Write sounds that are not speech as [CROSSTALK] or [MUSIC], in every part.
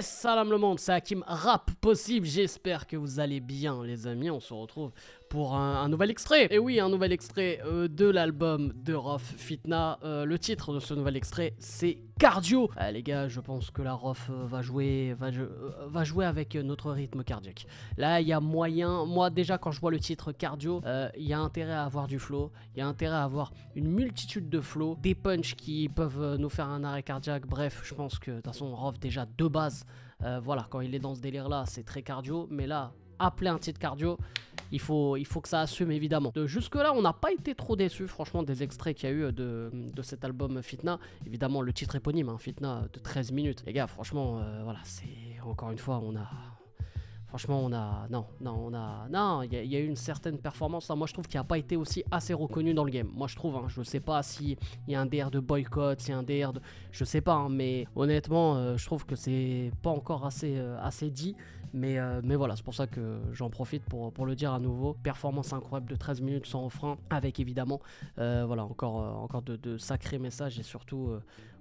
Salam le monde, c'est Hakim Rap Possible. J'espère que vous allez bien, les amis. On se retrouve pour un, nouvel extrait. Et oui, un nouvel extrait euh, de l'album de Rof Fitna. Euh, le titre de ce nouvel extrait, c'est Cardio. Ah, les gars, je pense que la Rof euh, va jouer, va, jouer avec notre rythme cardiaque. Là, il y a moyen. Moi, déjà, quand je vois le titre Cardio, il y a intérêt à avoir du flow. Il y a intérêt à avoir une multitude de flows, des punchs qui peuvent nous faire un arrêt cardiaque. Bref, je pense que de toute façon, Rof, déjà de base, voilà, quand il est dans ce délire-là, c'est très cardio. Mais là, appeler un titre cardio, il faut, il faut que ça assume évidemment. Jusque-là, on n'a pas été trop déçus, franchement, des extraits qu'il y a eu de, de, cet album Fitna. Évidemment, le titre éponyme, hein, Fitna, de 13 minutes. Les gars, franchement, euh, voilà, c'est. Encore une fois, on a. Franchement, on a. Non, non, on a. Non, il y, a eu une certaine performance. moi, je trouve qu'il n'a pas été aussi assez reconnu dans le game. Moi, je trouve. Hein, je sais pas s'il y a un DR de boycott, s'il y a un DR de. Je sais pas, hein, mais honnêtement, euh, je trouve que c'est pas encore assez, euh, assez dit. Mais, euh, mais voilà, c'est pour ça que j'en profite pour, le dire à nouveau. Performance incroyable de 13 minutes sans refrain, avec évidemment euh, voilà, encore, euh, de, sacrés messages et surtout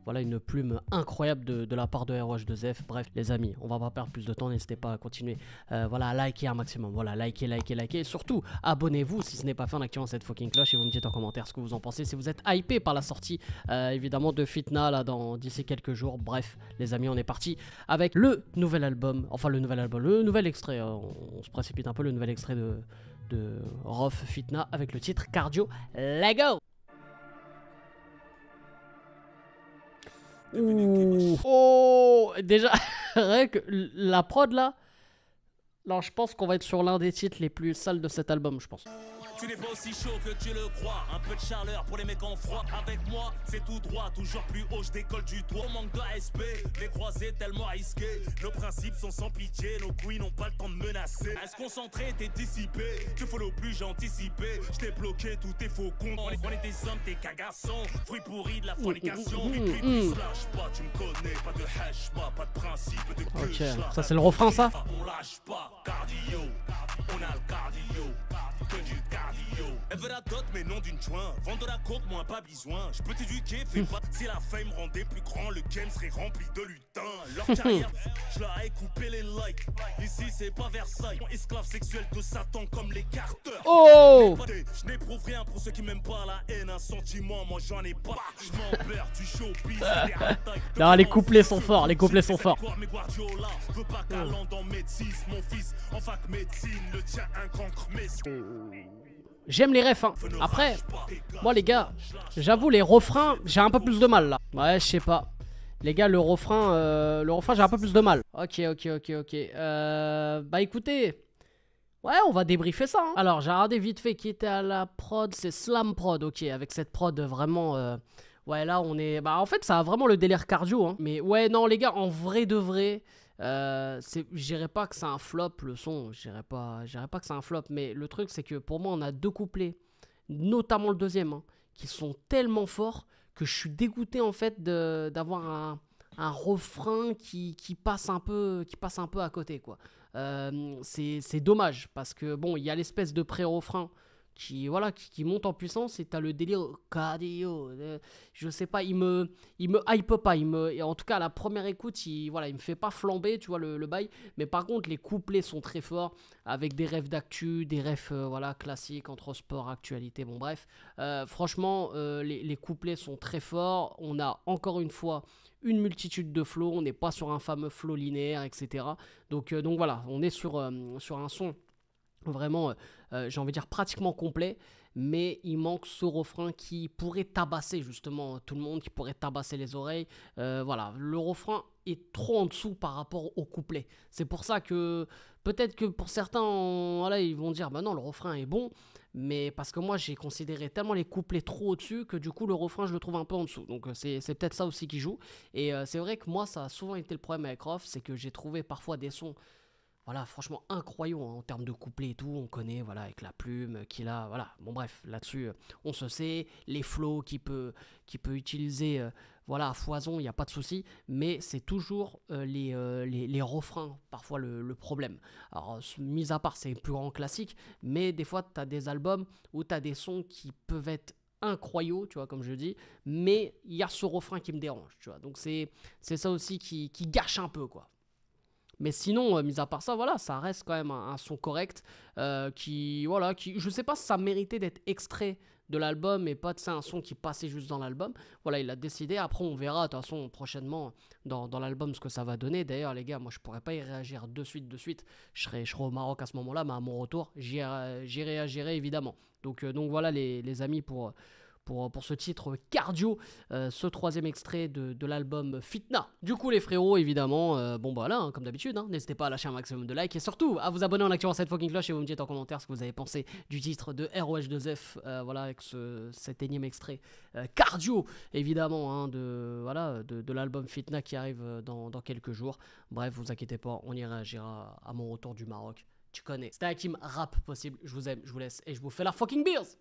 voilà une plume incroyable de, la part de ROH2F. Bref, les amis, on va pas perdre plus de temps, n'hésitez pas à continuer. voilà, à liker un maximum. Voilà, likez, likez, likez. Et surtout, abonnez-vous si ce n'est pas fait en activant cette fucking cloche et vous me dites en commentaire ce que vous en pensez. Si vous êtes hypé par la sortie, évidemment, de Fitna là dans d'ici quelques jours. Bref, les amis, on est parti avec le nouvel album. Enfin, le nouvel album le nouvel extrait, on, se précipite un peu, le nouvel extrait de, de Rof Fitna avec le titre Cardio. Lego Oh Déjà, [LAUGHS] rien que la prod là, là je pense qu'on va être sur l'un des titres les plus sales de cet album, je pense. Tu n'es pas aussi chaud que tu le crois. Un peu de chaleur pour les mecs en froid. Avec moi, c'est tout droit, toujours plus haut, je décolle du toit. manque d'ASP, les croisés tellement risqués. Nos principes sont sans pitié, nos couilles n'ont pas le temps de menacer. Est-ce concentré, t'es dissipé Tu follow plus, j'ai anticipé. Je t'ai bloqué, tout est faux con. On est, des hommes, t'es cagassons. Fruit pourri de la fornication. Mmh, mmh, pas, tu me connais. Pas de hash, pas, pas de principe, de Ok, ça c'est le refrain ça On lâche Elle veut la dot, mais non d'une joint. Vendre de la coke, moins pas besoin. Je peux t'éduquer, fais pas. Si la fame rendait plus grand, le game serait rempli de lutins. Leur [LAUGHS] carrière, je leur ai coupé les likes. Ici, c'est pas Versailles. Esclave sexuel de Satan comme les carteurs. Oh! Je n'éprouve rien pour ceux qui m'aiment pas la haine. Un sentiment, moi j'en ai pas. Je m'en perds du showbiz. [LAUGHS] Non, les couplets sont forts, les couplets sont forts. Mais Guardiola? Veut pas qu'allant dans médecine. Mon fils en fac médecine, le tien un cancre, mais. J'aime les refs, hein. Après, moi les gars, j'avoue les refrains, j'ai un peu plus de mal là. Ouais, je sais pas. Les gars, le refrain, euh, le refrain, j'ai un peu plus de mal. Ok, ok, ok, ok. Euh, bah écoutez, ouais, on va débriefer ça. Hein. Alors, j'ai regardé vite fait qui était à la prod, c'est Slam Prod, ok, avec cette prod vraiment... Euh, ouais, là, on est... Bah en fait, ça a vraiment le délire cardio, hein. Mais ouais, non, les gars, en vrai de vrai... Euh, je dirais pas que c'est un flop le son, je dirais pas, pas que c'est un flop, mais le truc c'est que pour moi on a deux couplets, notamment le deuxième, hein, qui sont tellement forts que je suis dégoûté en fait d'avoir un, un, refrain qui, qui, passe un peu, qui passe un peu à côté quoi. Euh, c'est dommage parce que bon, il y a l'espèce de pré-refrain qui voilà qui, monte en puissance et t'as le délire cardio euh, je sais pas il me il me hype pas il me en tout cas la première écoute il voilà il me fait pas flamber tu vois le, bail. Mais par contre les couplets sont très forts avec des rêves d'actu des rêves euh, voilà classiques entre sport actualité bon bref. Euh, franchement les, couplets sont très forts. On a encore une fois une multitude de flows. On n'est pas sur un fameux flow linéaire etc donc donc voilà on est sur un son vraiment, euh, euh, j'ai envie de dire pratiquement complet, mais il manque ce refrain qui pourrait tabasser justement tout le monde, qui pourrait tabasser les oreilles. Euh, voilà, le refrain est trop en dessous par rapport au couplet. C'est pour ça que peut-être que pour certains, voilà, ils vont dire, bah non, le refrain est bon, mais parce que moi j'ai considéré tellement les couplets trop au-dessus que du coup le refrain je le trouve un peu en dessous. Donc c'est peut-être ça aussi qui joue. Et c'est vrai que moi ça a souvent été le problème avec Rof, c'est que j'ai trouvé parfois des sons voilà, franchement incroyable hein, en termes de couplet et tout. On connaît, voilà, avec la plume qu'il a, voilà. Bon, bref, là-dessus, euh, on se sait. Les flows qu'il peut, peut utiliser, euh, voilà, à foison, il n'y a pas de souci. Mais c'est toujours euh, les, les, refrains, parfois, le, problème. Alors, mis à part ces plus grands classiques, mais des fois, tu as des albums où tu as des sons qui peuvent être incroyaux, tu vois, comme je dis, mais il y a ce refrain qui me dérange, tu vois. Donc, c'est ça aussi qui, qui gâche un peu, quoi. Mais sinon, mis à part ça, voilà, ça reste quand même un, son correct. qui, voilà, qui, je sais pas si ça méritait d'être extrait de l'album et pas de un son qui passait juste dans l'album. Voilà, il a décidé. Après, on verra de toute façon prochainement dans, l'album ce que ça va donner. D'ailleurs, les gars, moi je pourrais pas y réagir de suite, de suite. Je serai, au Maroc à ce moment-là, mais à mon retour, j'y réagirai évidemment. Donc, euh, donc voilà les amis pour pour, ce titre cardio, euh, ce troisième extrait de, l'album Fitna. Du coup, les frérots, évidemment, euh, bon bah là, hein, comme d'habitude, hein, n'hésitez pas à lâcher un maximum de likes et surtout à vous abonner en activant cette fucking cloche et vous me dites en commentaire ce que vous avez pensé du titre de ROH2F, euh, voilà, avec ce, cet énième extrait cardio, évidemment, hein, de, voilà, de, l'album Fitna qui arrive dans, dans quelques jours. Bref, vous inquiétez pas, on y réagira à mon retour du Maroc. Tu connais. C'était Hakim Rap possible. Je vous aime, je vous laisse et je vous fais la fucking beers.